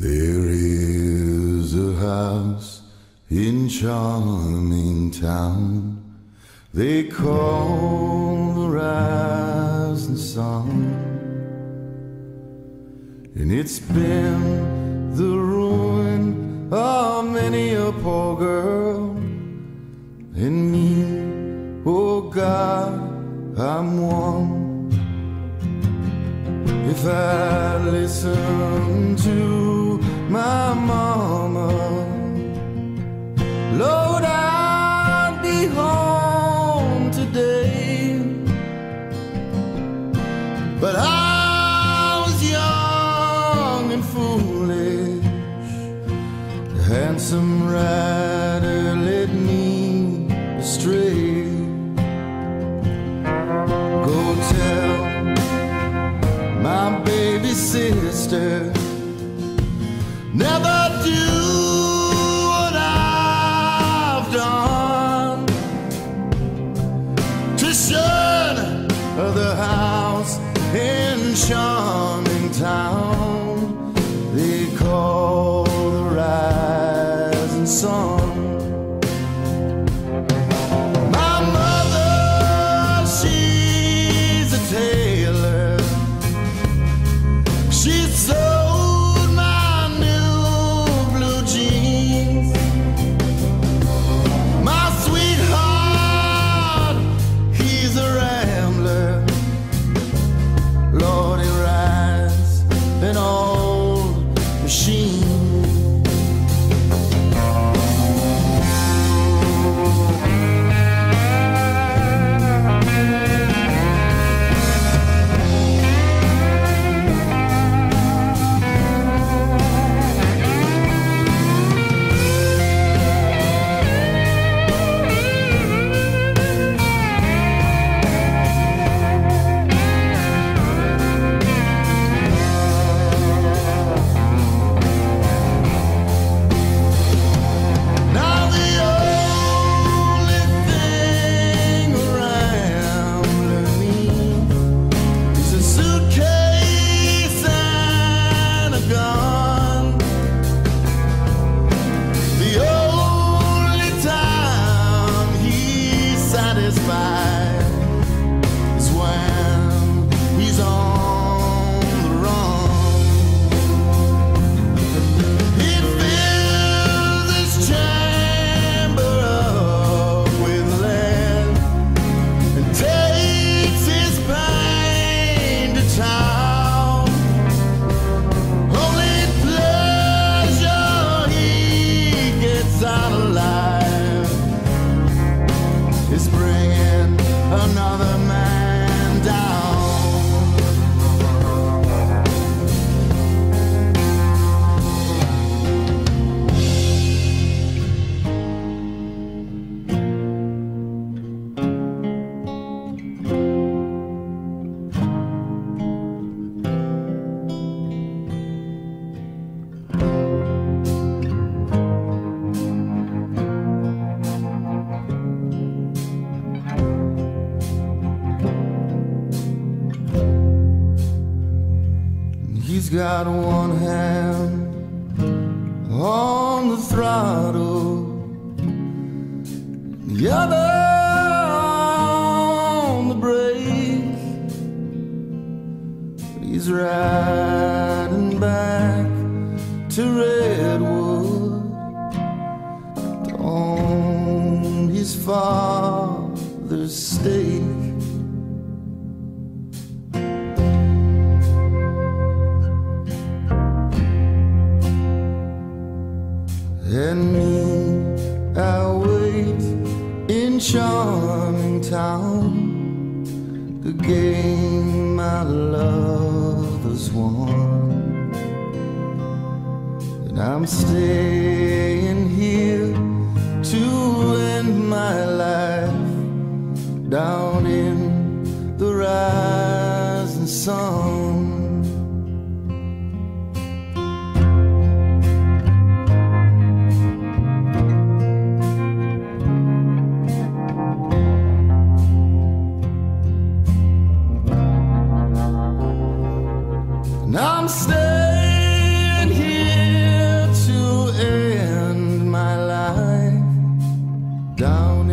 There is a house in charming town they call the rising sun, and it's been the ruin of many a poor girl and me. Oh God, I'm one. If I listen to my mama, Lord, I'd be home today. But I sister never do what I've done to shun the house in charming town they call the rising sun. Bringing another man He's got one hand on the throttle, the other on the brake. He's riding back to Redwood own his father's stake. And me I wait in charming town. The game my love has won. And I'm staying here to end my life down in the rising sun down